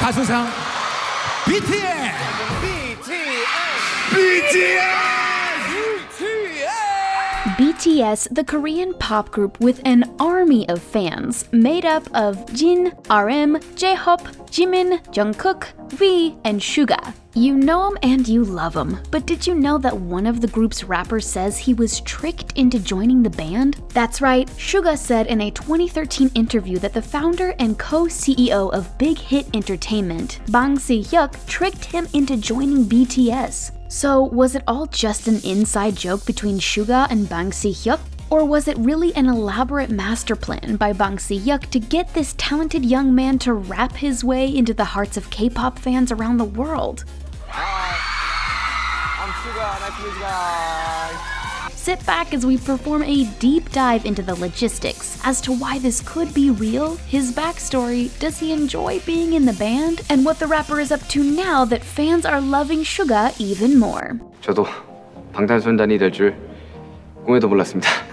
가수상 BTS BTS, the Korean pop group with an army of fans, made up of Jin, RM, J-Hope, Jimin, Jungkook, V, and Suga. You know him and you love him, but did you know that one of the group's rappers says he was tricked into joining the band? That's right, Suga said in a 2013 interview that the founder and co-CEO of Big Hit Entertainment, Bang Si-hyuk, tricked him into joining BTS. So, was it all just an inside joke between Suga and Bang Si-hyuk? Or was it really an elaborate master plan by Bang Si-hyuk to get this talented young man to rap his way into the hearts of K-pop fans around the world? I'm Suga, to meet guys Sit back as we perform a deep dive into the logistics as to why this could be real, his backstory, does he enjoy being in the band, and what the rapper is up to now that fans are loving Suga even more. 저도 방탄소년단이 될 줄 꿈에도 몰랐습니다.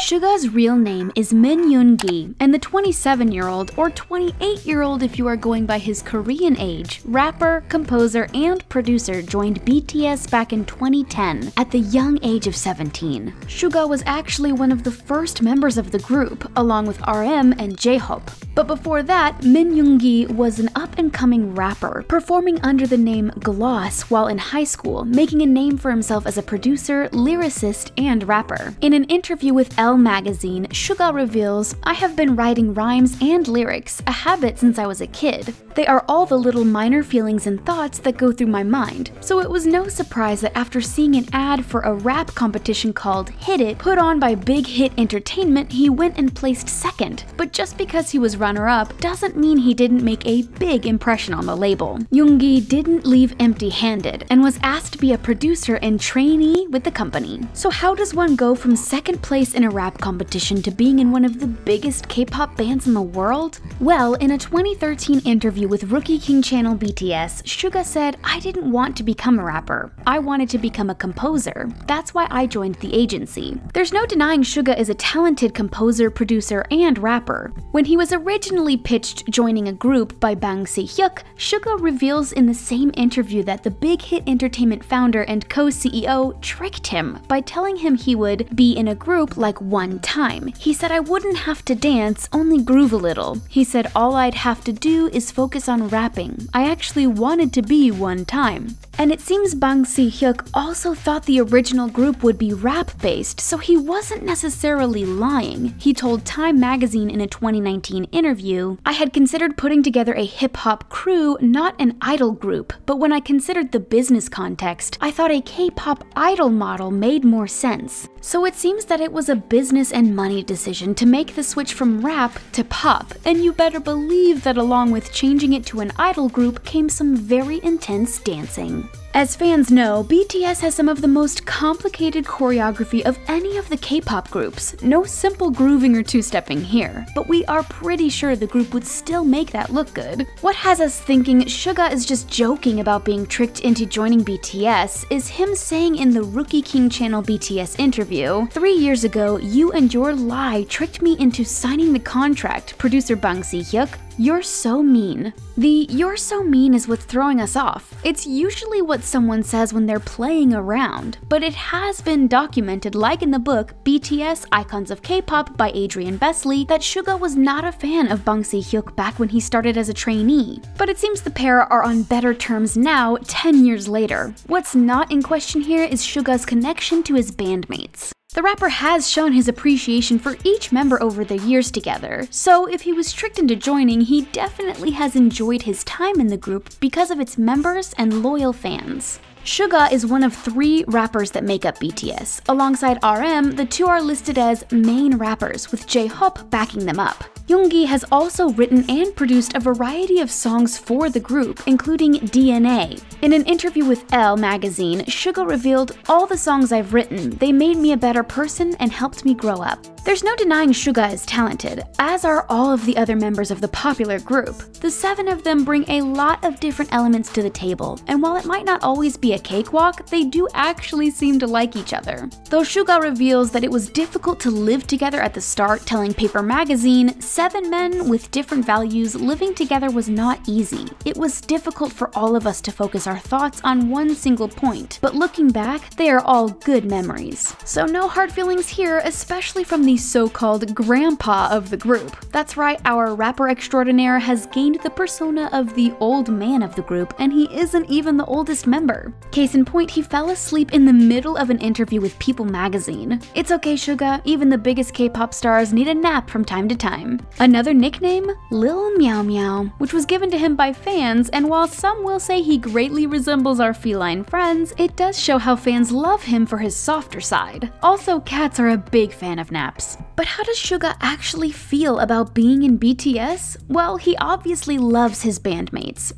Suga's real name is Min Yoon Gi, and the 27 year old, or 28 year old if you are going by his Korean age, rapper, composer, and producer joined BTS back in 2010 at the young age of 17. Suga was actually one of the first members of the group, along with RM and J Hope. But before that, Min Yoon Gi was an up and coming rapper, performing under the name Gloss while in high school, making a name for himself as a producer, lyricist, and rapper. In an interview with Magazine, Suga reveals, I have been writing rhymes and lyrics, a habit since I was a kid. They are all the little minor feelings and thoughts that go through my mind. So it was no surprise that after seeing an ad for a rap competition called Hit It, put on by Big Hit Entertainment, he went and placed second. But just because he was runner up doesn't mean he didn't make a big impression on the label. Yoongi didn't leave empty handed and was asked to be a producer and trainee with the company. So, how does one go from second place in a rap competition to being in one of the biggest K pop bands in the world? Well, in a 2013 interview with Rookie King Channel BTS, Suga said, I didn't want to become a rapper. I wanted to become a composer. That's why I joined the agency. There's no denying Suga is a talented composer, producer, and rapper. When he was originally pitched joining a group by Bang Si-hyuk, Suga reveals in the same interview that the Big Hit Entertainment founder and co-CEO tricked him by telling him he would be in a group like 1TYM. He said I wouldn't have to dance, only groove a little. He said all I'd have to do is focus on rapping. I actually wanted to be 1TYM. And it seems Bang Si-hyuk also thought the original group would be rap-based, so he wasn't necessarily lying. He told Time magazine in a 2019 interview, I had considered putting together a hip-hop crew, not an idol group, but when I considered the business context, I thought a K-pop idol model made more sense. So it seems that it was a business and money decision to make the switch from rap to pop, and you better believe that along with changing it to an idol group came some very intense dancing. As fans know, BTS has some of the most complicated choreography of any of the K-pop groups. No simple grooving or two-stepping here, but we are pretty sure the group would still make that look good. What has us thinking Suga is just joking about being tricked into joining BTS is him saying in the Rookie King Channel BTS interview, Three years ago, you and your lie tricked me into signing the contract, producer Bang Si-hyuk, you're so mean. The you're so mean is what's throwing us off. It's usually what someone says when they're playing around, but it has been documented, like in the book BTS Icons of K-pop by Adrian Besley, that Suga was not a fan of Bang Si-hyuk back when he started as a trainee. But it seems the pair are on better terms now, 10 years later. What's not in question here is Suga's connection to his bandmates. The rapper has shown his appreciation for each member over the years together, so if he was tricked into joining, he definitely has enjoyed his time in the group because of its members and loyal fans. Suga is one of three rappers that make up BTS. Alongside RM, the two are listed as main rappers, with J-Hope backing them up. Yoongi has also written and produced a variety of songs for the group, including DNA. In an interview with Elle magazine, Suga revealed, All the songs I've written, they made me a better person and helped me grow up. There's no denying Suga is talented, as are all of the other members of the popular group. The seven of them bring a lot of different elements to the table, and while it might not always be a cakewalk, they do actually seem to like each other. Though Suga reveals that it was difficult to live together at the start, telling Paper Magazine, seven men with different values living together was not easy. It was difficult for all of us to focus our thoughts on one single point, but looking back, they are all good memories. So no hard feelings here, especially from the so-called grandpa of the group. That's right, our rapper extraordinaire has gained the persona of the old man of the group, and he isn't even the oldest member. Case in point, he fell asleep in the middle of an interview with People magazine. It's okay, Suga, even the biggest K-pop stars need a nap from time to time. Another nickname? Lil Meow Meow, which was given to him by fans, and while some will say he greatly resembles our feline friends, it does show how fans love him for his softer side. Also, cats are a big fan of naps. But how does Suga actually feel about being in BTS? Well, he obviously loves his bandmates.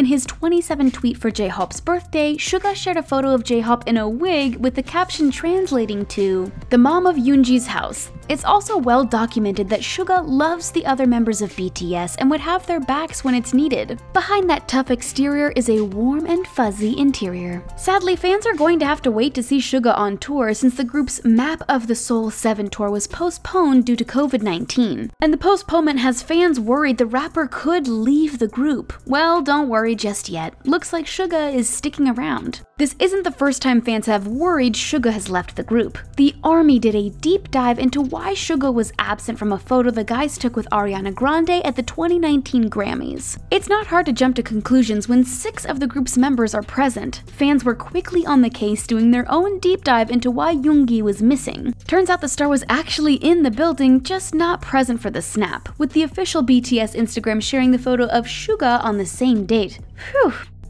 In his 27 tweet for J-Hope's birthday, Suga shared a photo of J-Hope in a wig with the caption translating to, The mom of Yoongi's house. It's also well documented that Suga loves the other members of BTS and would have their backs when it's needed. Behind that tough exterior is a warm and fuzzy interior. Sadly, fans are going to have to wait to see Suga on tour since the group's Map of the Soul 7 tour was postponed due to COVID-19. And the postponement has fans worried the rapper could leave the group. Well, don't worry just yet. Looks like Suga is sticking around. This isn't the first time fans have worried Suga has left the group. The ARMY did a deep dive into why Suga was absent from a photo the guys took with Ariana Grande at the 2019 Grammys. It's not hard to jump to conclusions when six of the group's members are present. Fans were quickly on the case doing their own deep dive into why Yoongi was missing. Turns out the star was actually in the building, just not present for the snap, with the official BTS Instagram sharing the photo of Suga on the same date.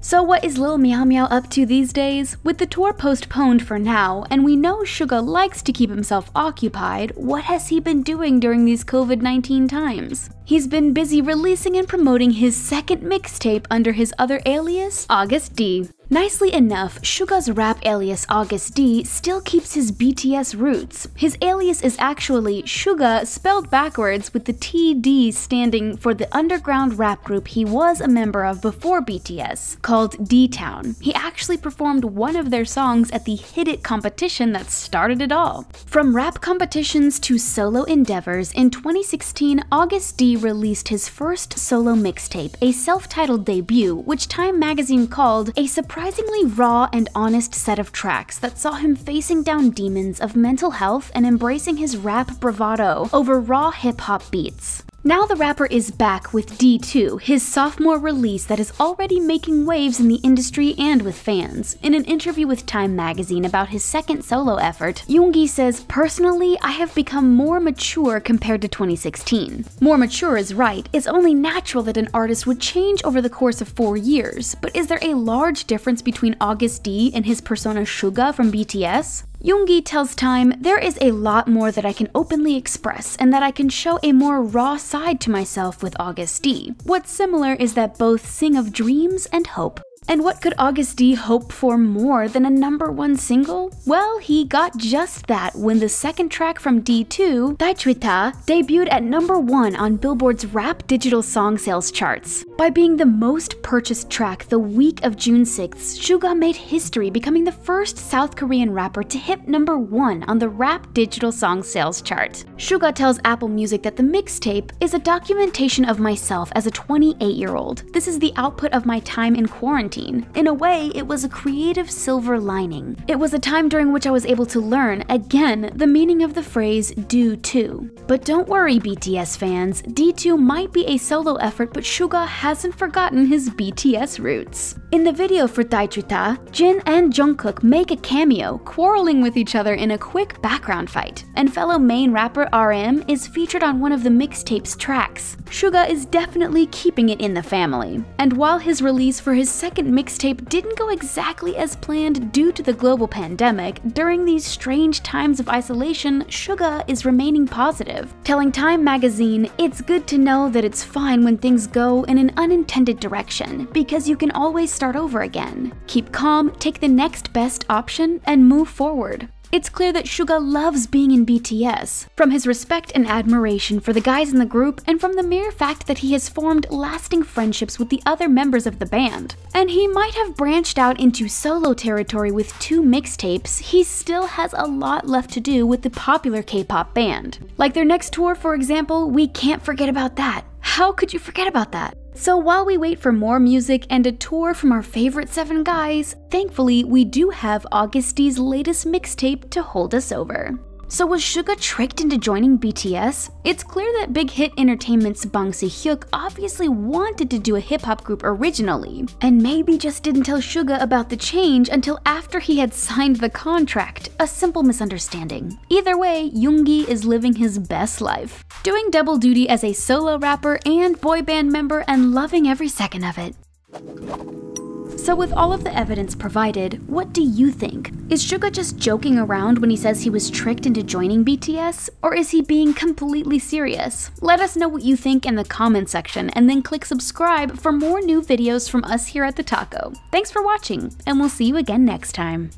So what is Lil Meow Meow up to these days? With the tour postponed for now, and we know Suga likes to keep himself occupied, what has he been doing during these COVID-19 times? He's been busy releasing and promoting his second mixtape under his other alias, Agust D. Nicely enough, Suga's rap alias Agust D still keeps his BTS roots. His alias is actually Suga spelled backwards with the TD standing for the underground rap group he was a member of before BTS, called D-Town. He actually performed one of their songs at the Hit It competition that started it all. From rap competitions to solo endeavors, in 2016, Agust D released his first solo mixtape, a self-titled debut, which Time magazine called a surprisingly raw and honest set of tracks that saw him facing down demons of mental health and embracing his rap bravado over raw hip-hop beats. Now the rapper is back with D2, his sophomore release that is already making waves in the industry and with fans. In an interview with Time magazine about his second solo effort, Yoongi says, Personally, I have become more mature compared to 2016. More mature is right, it's only natural that an artist would change over the course of four years, but is there a large difference between Agust D and his persona Suga from BTS? Yoongi tells Time, there is a lot more that I can openly express and that I can show a more raw side to myself with Agust D. What's similar is that both sing of dreams and hope. And what could Agust D hope for more than a number one single? Well, he got just that when the second track from D2, Daechwita, debuted at number one on Billboard's rap digital song sales charts. By being the most purchased track the week of June 6th, Suga made history becoming the first South Korean rapper to hit number one on the rap digital song sales chart. Suga tells Apple Music that the mixtape is a documentation of myself as a 28 year old. This is the output of my time in quarantine quarantine. In a way, it was a creative silver lining. It was a time during which I was able to learn, again, the meaning of the phrase do too. But don't worry, BTS fans, D2 might be a solo effort, but Suga hasn't forgotten his BTS roots. In the video for Daechwita, Jin and Jungkook make a cameo, quarreling with each other in a quick background fight, and fellow main rapper RM is featured on one of the mixtape's tracks. Suga is definitely keeping it in the family, and while his release for his second mixtape didn't go exactly as planned due to the global pandemic, during these strange times of isolation, Suga is remaining positive, telling Time magazine, it's good to know that it's fine when things go in an unintended direction, because you can always start over again. Keep calm, take the next best option, and move forward. It's clear that Suga loves being in BTS, from his respect and admiration for the guys in the group, and from the mere fact that he has formed lasting friendships with the other members of the band. And he might have branched out into solo territory with two mixtapes, he still has a lot left to do with the popular K-pop band. Like their next tour, for example, we can't forget about that. How could you forget about that? So while we wait for more music and a tour from our favorite seven guys, thankfully we do have Agust D's latest mixtape to hold us over. So was Suga tricked into joining BTS? It's clear that Big Hit Entertainment's Bang Si-hyuk obviously wanted to do a hip-hop group originally, and maybe just didn't tell Suga about the change until after he had signed the contract, a simple misunderstanding. Either way, Yoongi is living his best life, doing double duty as a solo rapper and boy band member and loving every second of it. So with all of the evidence provided, what do you think? Is Suga just joking around when he says he was tricked into joining BTS? Or is he being completely serious? Let us know what you think in the comment section and then click subscribe for more new videos from us here at TheTalko. Thanks for watching, and we'll see you again next time.